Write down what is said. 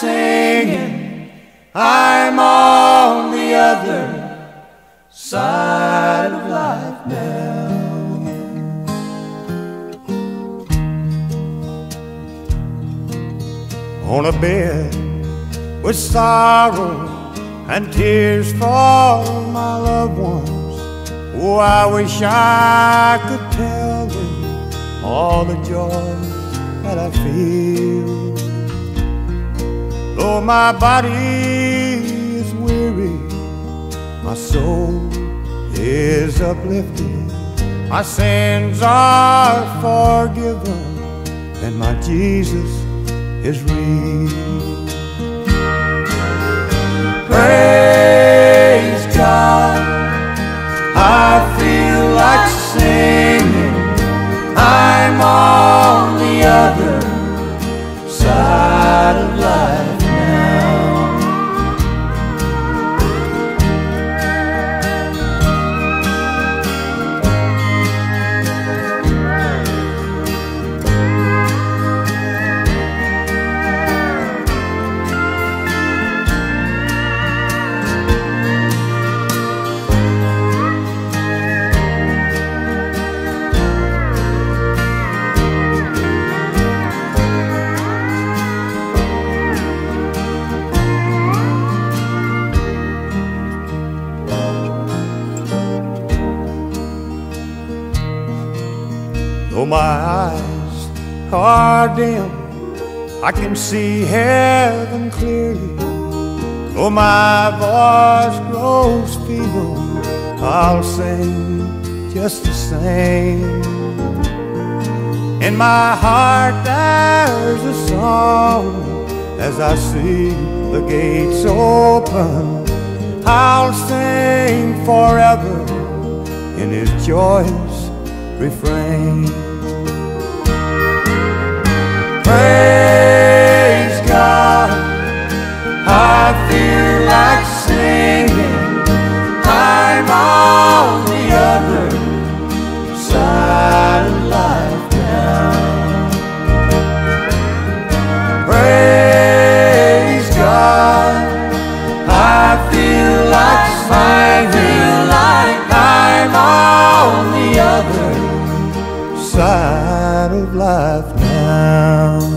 singing. I'm on the other side of life now. On a bed with sorrow and tears for my loved ones. Oh, I wish I could tell them all the joy that I feel. My body is weary, my soul is uplifted. My sins are forgiven, and my Jesus is real. Praise God, I Though my eyes are dim, I can see heaven clearly. Though my voice grows feeble, I'll sing just the same. In my heart there's a song as I see the gates open. I'll sing forever in his joyous refrain. Side of life now.